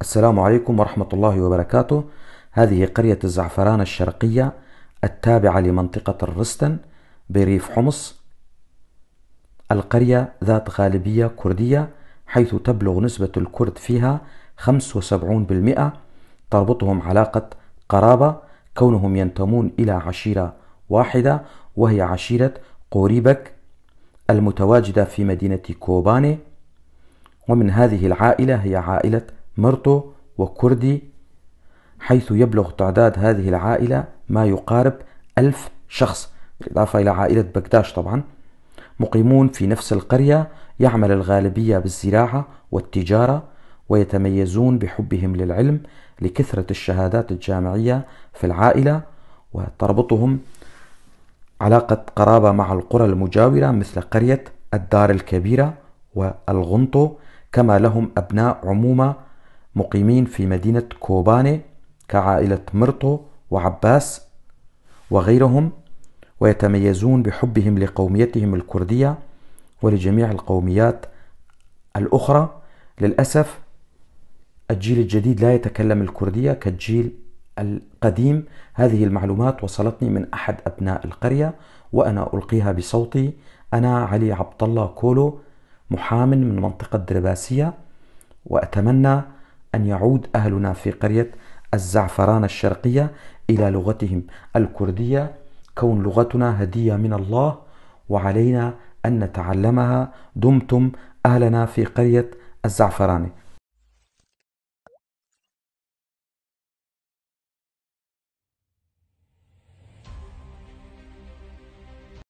السلام عليكم ورحمة الله وبركاته. هذه قرية الزعفران الشرقية التابعة لمنطقة الرستن بريف حمص. القرية ذات غالبية كردية حيث تبلغ نسبة الكرد فيها 75% تربطهم علاقة قرابة كونهم ينتمون إلى عشيرة واحدة وهي عشيرة قوريبك المتواجدة في مدينة كوباني. ومن هذه العائلة هي عائلة مرتو وكردي حيث يبلغ تعداد هذه العائلة ما يقارب ألف شخص بالإضافة إلى عائلة بكداش طبعا. مقيمون في نفس القرية يعمل الغالبية بالزراعة والتجارة ويتميزون بحبهم للعلم لكثرة الشهادات الجامعية في العائلة وتربطهم علاقة قرابة مع القرى المجاورة مثل قرية الدار الكبيرة والغنطو كما لهم أبناء عمومة مقيمين في مدينة كوباني كعائلة مرتو وعباس وغيرهم ويتميزون بحبهم لقوميتهم الكردية ولجميع القوميات الأخرى. للأسف الجيل الجديد لا يتكلم الكردية كالجيل القديم. هذه المعلومات وصلتني من أحد أبناء القرية وأنا ألقيها بصوتي. أنا علي عبد الله كولو محام من منطقة درباسية وأتمنى أن يعود أهلنا في قرية الزعفران الشرقية إلى لغتهم الكردية كون لغتنا هدية من الله وعلينا أن نتعلمها. دمتم أهلنا في قرية الزعفراني